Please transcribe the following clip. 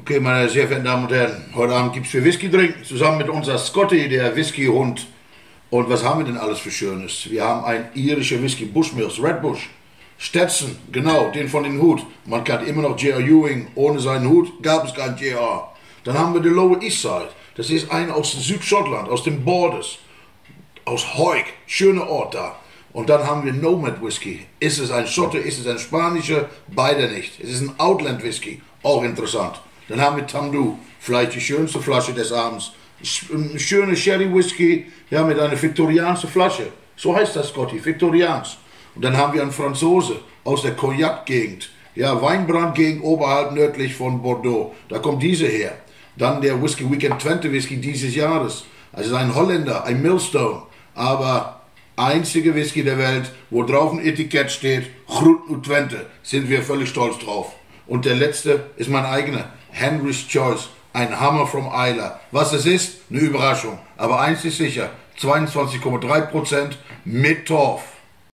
Okay, meine sehr verehrten Damen und Herren, heute Abend gibt es für Whisky trinken, zusammen mit unser Scotty, der Whisky-Hund. Und was haben wir denn alles für Schönes? Wir haben ein irischer Whisky, Bushmills, Red Bush. Stetson, genau, den von den Hut. Man kann immer noch J.R. Ewing, ohne seinen Hut gab es kein J.R. Dann haben wir die Lower East Side. Das ist ein aus Südschottland, aus den Borders, aus Heug, schöner Ort da. Und dann haben wir Nomad Whisky. Ist es ein Schotte, ist es ein Spanischer? Beide nicht. Es ist ein Outland Whisky, auch interessant. Dann haben wir Tamdu, vielleicht die schönste Flasche des Abends. Eine schöne Sherry Whisky, ja, mit einer viktorianischen Flasche. So heißt das, Scotty, viktorians. Und dann haben wir einen Franzose aus der Cognac-Gegend. Ja, Weinbrandgegend oberhalb nördlich von Bordeaux. Da kommt diese her. Dann der Whisky Weekend 20 Whisky dieses Jahres. Also ein Holländer, ein Millstone. Aber einzige Whisky der Welt, wo drauf ein Etikett steht, und Twente, sind wir völlig stolz drauf. Und der letzte ist mein eigener, Henry's Choice, ein Hammer from Isla. Was es ist, eine Überraschung. Aber eins ist sicher, 22,3% mit Torf.